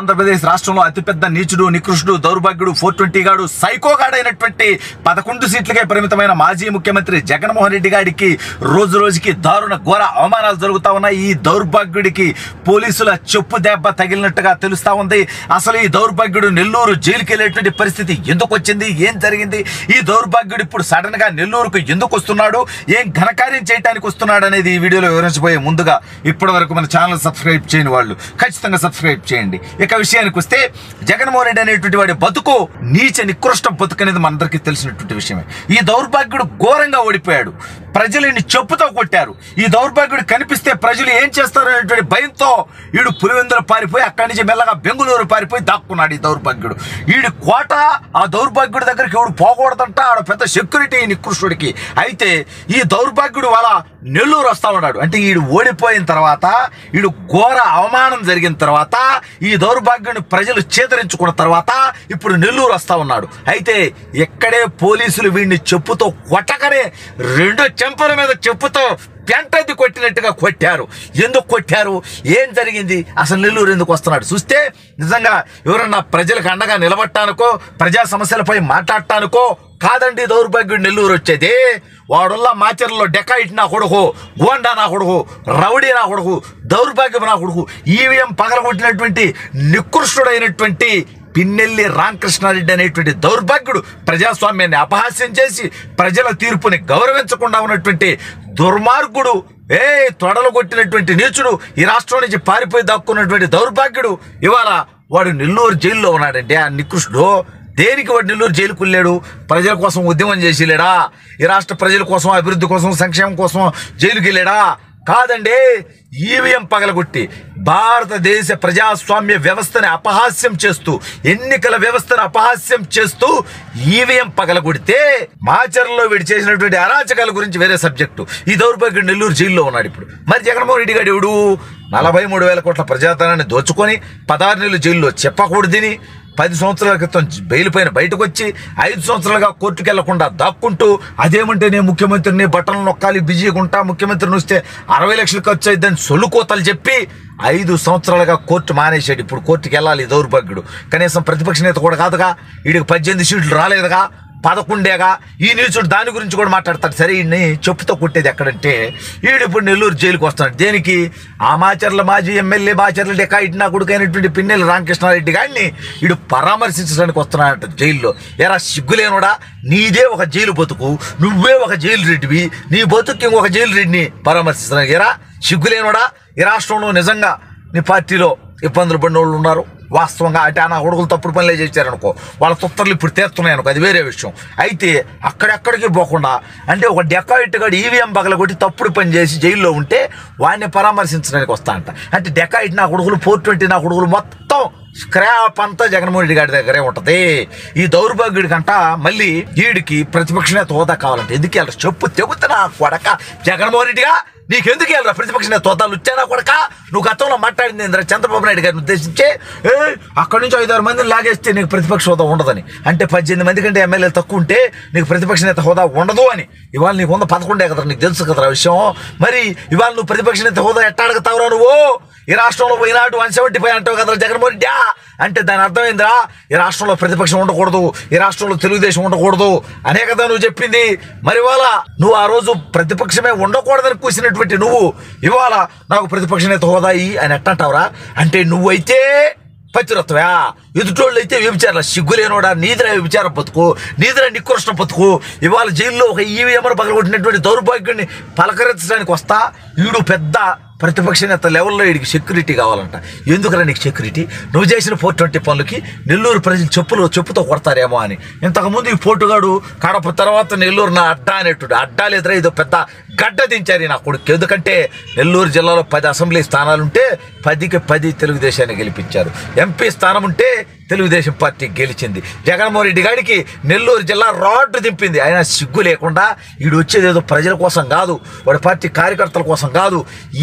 ఆంధ్రప్రదేశ్ రాష్ట్రంలో అతిపెద్ద నీచుడు నికృష్డు దౌర్భాగ్యుడు ఫోర్ ట్వంటీ గాడు సైకోగాడైనటువంటి పదకొండు సీట్లకే పరిమితమైన మాజీ ముఖ్యమంత్రి జగన్మోహన్ రెడ్డి గారికి రోజు రోజుకి దారుణ ఘోర అవమానాలు జరుగుతూ ఉన్నాయి. ఈ దౌర్భాగ్యుడికి పోలీసుల చెప్పు దెబ్బ తగిలినట్టుగా తెలుస్తా ఉంది. అసలు ఈ దౌర్భాగ్యుడు నెల్లూరు జైలుకి వెళ్ళేటువంటి పరిస్థితి ఎందుకు వచ్చింది? ఏం జరిగింది? ఈ దౌర్భాగ్యుడు ఇప్పుడు సడన్గా నెల్లూరుకు ఎందుకు వస్తున్నాడు? ఏం ఘనకార్యం చేయడానికి వస్తున్నాడు అనేది ఈ వీడియోలో వివరించబోయే ముందుగా ఇప్పటి వరకు మన ఛానల్ సబ్స్క్రైబ్ చేయని వాళ్ళు ఖచ్చితంగా సబ్స్క్రైబ్ చేయండి. ఇక విషయానికి వస్తే జగన్మోహన్ రెడ్డి అనేటువంటి వాడి బతుకు నీచ నికృష్టం బతుకు అనేది మనందరికీ తెలిసినటువంటి విషయమే. ఈ దౌర్భాగ్యుడు ఘోరంగా ఓడిపోయాడు. ప్రజలని చెప్పుతో కొట్టారు. ఈ దౌర్భాగ్యుడు కనిపిస్తే ప్రజలు ఏం చేస్తారు అనేటువంటి భయంతో ఈడు పులివెందులు పారిపోయి అక్కడి నుంచి మెల్లగా బెంగుళూరు పారిపోయి దాక్కున్నాడు ఈ దౌర్భాగ్యుడు. ఈడి కోట ఆ దౌర్భాగ్యుడి దగ్గరికి ఎవడు పోకూడదంట? ఆడ పెద్ద సెక్యూరిటీ ఈ నికృష్టుడికి. అయితే ఈ దౌర్భాగ్యుడు వాళ్ళ నెల్లూరు వస్తా ఉన్నాడు. అంటే ఈడు ఓడిపోయిన తర్వాత ఈడు ఘోర అవమానం జరిగిన తర్వాత ఈ దౌర్భాగ్యుని ప్రజలు చేతరించుకున్న తర్వాత ఇప్పుడు నెల్లూరు వస్తా ఉన్నాడు. అయితే ఎక్కడే పోలీసులు వీడిని చెప్పుతో కొట్టకనే రెండు చెంపల మీద చెప్పుతో పెంటది కొట్టినట్టుగా కొట్టారు. ఎందుకు కొట్టారు? ఏం జరిగింది? అసలు నెల్లూరు ఎందుకు వస్తున్నాడు? చూస్తే నిజంగా ఎవరన్నా ప్రజలకు అండగా నిలబట్టానుకో ప్రజా సమస్యలపై మాట్లాడటానికో కాదండి దౌర్భాగ్యుడు నెల్లూరు వచ్చేది. వాడుల్లా మాచర్లో డెకాయిట్ నా కొడుకు గోండా నా కొడుకు రౌడీ నా కొడుకు దౌర్భాగ్యం నా కొడుకు ఈవీఎం పగలగొట్టినటువంటి నికృష్టుడైనటువంటి పిన్నెల్లి రామకృష్ణారెడ్డి అనేటువంటి దౌర్భాగ్యుడు ప్రజాస్వామ్యాన్ని అపహాస్యం చేసి ప్రజల తీర్పుని గౌరవించకుండా ఉన్నటువంటి దుర్మార్గుడు ఏ తొడలు కొట్టినటువంటి నీచుడు ఈ రాష్ట్రం నుంచి పారిపోయి దాక్కున్నటువంటి దౌర్భాగ్యుడు ఇవాళ వాడు నెల్లూరు జైల్లో ఉన్నాడంటే ఆ నికృష్ణుడు దేనికి వాడు నెల్లూరు జైలుకు వెళ్ళాడు? ప్రజల కోసం ఉద్యమం చేసిలేడా ఈ రాష్ట్ర ప్రజల కోసం అభివృద్ధి కోసం సంక్షేమం కోసం జైలుకి వెళ్ళాడా? కాదండి ఈవీఎం పగలగొట్టి భారతదేశ ప్రజాస్వామ్య వ్యవస్థని అపహాస్యం చేస్తూ ఎన్నికల వ్యవస్థను అపహాస్యం చేస్తూ ఈవీఎం పగలగొడితే మాచర్లో వీడు చేసినటువంటి అరాచకాల గురించి వేరే సబ్జెక్టు. ఈ దౌర్భాగ్యుడు నెల్లూరు జైల్లో ఉన్నాడు ఇప్పుడు. మరి జగన్మోహన్ రెడ్డి గారు ఎవడు? నలభై మూడు వేల కోట్ల ప్రజాధనాన్ని దోచుకొని పదహారు నెలలు జైల్లో చెప్పకూడదని పది సంవత్సరాల క్రితం బెయిల్ పైన బయటకు వచ్చి ఐదు సంవత్సరాలుగా కోర్టుకు వెళ్ళకుండా దాక్కుంటూ అదేమంటే నేను ముఖ్యమంత్రిని బట్టలు నొక్కాలి బిజీగా ఉంటా ముఖ్యమంత్రిని వస్తే అరవై లక్షలు ఖర్చు అయిద్దని సొలుకోతలు చెప్పి ఐదు సంవత్సరాలుగా కోర్టు మానేశాడు. ఇప్పుడు కోర్టుకి వెళ్ళాలి దౌర్భాగ్యుడు. కనీసం ప్రతిపక్ష నేత కూడా కాదుగా వీడికి పద్దెనిమిది సీట్లు రాలేదుగా పదకొండేగా. ఈ నీచుడు దాని గురించి కూడా మాట్లాడతాడు. సరే ఈయన్ని చెప్పుతో కొట్టేది ఎక్కడంటే ఈడు ఇప్పుడు నెల్లూరు జైలుకి వస్తున్నాడు. దేనికి? ఆ మాజీ ఎమ్మెల్యే మాచర్ల డెకా ఇటు కొడుకైనటువంటి పిన్నెల రామకృష్ణారెడ్డి గారిని ఇడు పరామర్శించడానికి వస్తున్నాడంట జైల్లో. ఎరా సిగ్గులేనుడా? నీదే ఒక జైలు బతుకు. నువ్వే ఒక జైలు రెడ్డివి. నీ బతుకు ఇంకొక జైలు రెడ్డిని పరామర్శిస్తున్నాడు. ఎరా సిగ్గులేనుడా? ఈ రాష్ట్రంలో నిజంగా నీ పార్టీలో ఇబ్బందులు పడిన వాళ్ళు ఉన్నారు. వాస్తవంగా అంటే నా కొడుకులు తప్పుడు పనులే చేశారనుకో వాళ్ళ తుత్తర్లు ఇప్పుడు తీరుతున్నాయి అనుకో అది వేరే విషయం. అయితే అక్కడెక్కడికి పోకుండా అంటే ఒక డెకాయిట్ గడు ఈవీఎం పగలగొట్టి తప్పుడు పని చేసి జైల్లో ఉంటే వాడిని పరామర్శించడానికి వస్తా అంట. అంటే డెకాయిట్ నా కొడుకులు ఫోర్ ట్వంటీ నా కొడుకులు మొత్తం స్క్రాప్ అంతా జగన్మోహన్ రెడ్డి గారి దగ్గరే ఉంటది. ఈ దౌర్భాగ్యుడి కంట మళ్ళీ వీడికి ప్రతిపక్ష నేత హోదా కావాలంటే. ఎందుకు వెళ్ళరు చెప్పు తెగుతున్నా కొడక. జగన్మోహన్ రెడ్డిగా నీకెందుకు వెళ్ళరా ప్రతిపక్ష నేత? హోదాలు వచ్చానా కొడక? నువ్వు గతంలో మాట్లాడింది ఏందిరా? చంద్రబాబు నాయుడు గారిని ఉద్దేశించి అక్కడి నుంచి ఐదారు మందిని లాగేస్తే నీకు ప్రతిపక్ష హోదా ఉండదని. అంటే పద్దెనిమిది మంది కంటే ఎమ్మెల్యేలు తక్కువ ఉంటే నీకు ప్రతిపక్ష నేత హోదా ఉండదు అని. ఇవాళ నీకు ఉన్న పదకొండే కదా నీకు తెలుసు కదరా విషయం. మరి ఇవాళ నువ్వు ప్రతిపక్ష నేత హోదా ఎట్ట అడుగుతావురా నువ్వు? ఈ రాష్ట్రంలో పోయినాడు వన్ సెవెంటీ ఫైవ్ అంటావు కదా జగన్మోహన్ రెడ్డి. అంటే దాని అర్థమైందిరా ఈ రాష్ట్రంలో ప్రతిపక్షం ఉండకూడదు ఈ రాష్ట్రంలో తెలుగుదేశం ఉండకూడదు అనే కదా నువ్వు చెప్పింది. మరి ఇవాళ నువ్వు ఆ రోజు ప్రతిపక్షమే ఉండకూడదని కూసినటువంటి నువ్వు ఇవాళ నాకు ప్రతిపక్ష నేత హోదాయి అని ఎట్టంటావురా అంటే నువ్వైతే పతిరత్వయా ఎదుటోళ్ళు అయితే వ్యభిచార సిగ్గులేనోడా? నీదిరా వ్యభిచార బతుకు నీదిరా నికృష్ణ బతుకు. ఇవాళ జైల్లో ఒక ఈవీఎంను పగలగొట్టినటువంటి దౌర్భాగ్యుడిని పలకరించడానికి వస్తా. వీడు పెద్ద ప్రతిపక్ష నేత లెవెల్లో వీడికి సెక్యూరిటీ కావాలంట. ఎందుకురా నీకు సెక్యూరిటీ నువ్వు చేసిన ఫోర్ ట్వంటీ పనులకి నెల్లూరు ప్రజలు చెప్పులు చెప్పుతో కొడతారేమో అని. ఇంతకుముందు ఈ పోటుగాడు కడప తర్వాత నెల్లూరు నా అడ్డా అనేటుడు. అడ్డా లేదురా ఏదో పెద్ద గడ్డ దించారు నా కొడుకు. ఎందుకంటే నెల్లూరు జిల్లాలో పది అసెంబ్లీ స్థానాలుంటే పదికి పది తెలుగుదేశాన్ని గెలిపించారు. ఎంపీ స్థానం ఉంటే తెలుగుదేశం పార్టీ గెలిచింది. జగన్మోహన్ రెడ్డి గారికి నెల్లూరు జిల్లా రాడ్డు దింపింది. ఆయన సిగ్గు లేకుండా ఈడు వచ్చేది ఏదో ప్రజల కోసం కాదు వాడి పార్టీ కార్యకర్తల కోసం కాదు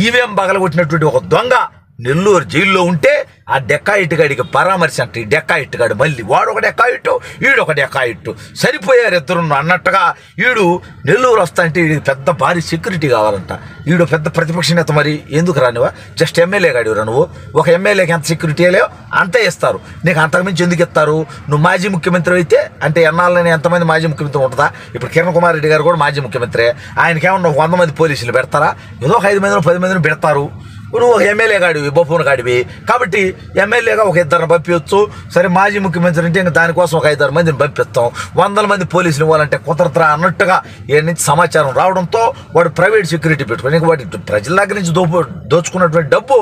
ఈవీఎం బగలగొట్టినటువంటి ఒక దొంగ నెల్లూరు జైల్లో ఉంటే ఆ డెక్కాయిట్గాడికి పరామర్శ అంటే ఈ డెక్కాయిట్గాడు మళ్ళీ వాడు ఒక డెక్కాయిట్టు ఈడు ఒక డెక్కాయిట్టు. సరిపోయారు ఇద్దరు అన్నట్టుగా ఈడు నెల్లూరు వస్తా అంటే ఈడికి పెద్ద భారీ సెక్యూరిటీ కావాలంట. ఈడు పెద్ద ప్రతిపక్ష నేత మరి ఎందుకు రానివా జస్ట్ ఎమ్మెల్యే గాడివరా నువ్వు? ఒక ఎమ్మెల్యేకి ఎంత సెక్యూరిటీ లేవు? అంతే ఇస్తారు. నీకు అంతకుమించి ఎందుకు ఇస్తారు? నువ్వు మాజీ ముఖ్యమంత్రి అయితే అంటే ఎన్నాళ్ళని ఎంతమంది మాజీ ముఖ్యమంత్రి ఉంటుందా? ఇప్పుడు కిరణ్ కుమార్ రెడ్డి గారు కూడా మాజీ ముఖ్యమంత్రి. ఆయనకేమన్నా ఒక వంద మంది పోలీసులు పెడతారా? ఏదో ఒక ఐదు మందిని పది మందిని పెడతారు. నువ్వు ఒక ఎమ్మెల్యే గాడివి బొప్పున గాడివి కాబట్టి ఎమ్మెల్యేగా ఒక ఇద్దరిని పంపించవచ్చు సరే మాజీ ముఖ్యమంత్రి అంటే ఇంకా దానికోసం ఒక ఐదారు మందిని పంపిస్తాం. వందల మంది పోలీసులు ఇవ్వాలంటే కుదరతరా అన్నట్టుగా ఏ నుంచి సమాచారం రావడంతో వాడు ప్రైవేట్ సెక్యూరిటీ పెట్టుకుని ఇంకా వాటి ప్రజల దగ్గర నుంచి దోపు దోచుకున్నటువంటి డబ్బు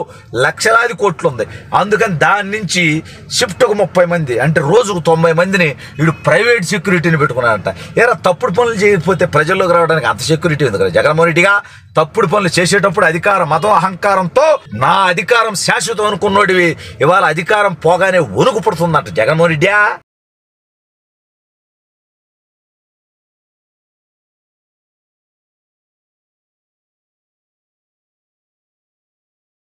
లక్షలాది కోట్లు ఉంది అందుకని దాని నుంచి షిఫ్ట్కు ముప్పై మంది అంటే రోజుకు తొంభై మందిని వీడు ప్రైవేట్ సెక్యూరిటీని పెట్టుకున్నారంట ఏరా తప్పుడు పనులు చేయకపోతే ప్రజల్లోకి రావడానికి అంత సెక్యూరిటీ ఉంది కదా జగన్మోహన్ రెడ్డిగా తప్పుడు పనులు చేసేటప్పుడు అధికారం మతం అహంకారంతో నా అధికారం శాశ్వతం అనుకున్నోడివి. ఇవాళ అధికారం పోగానే వణుకు పుడుతుందంట జగన్మోహన్ రెడ్డియా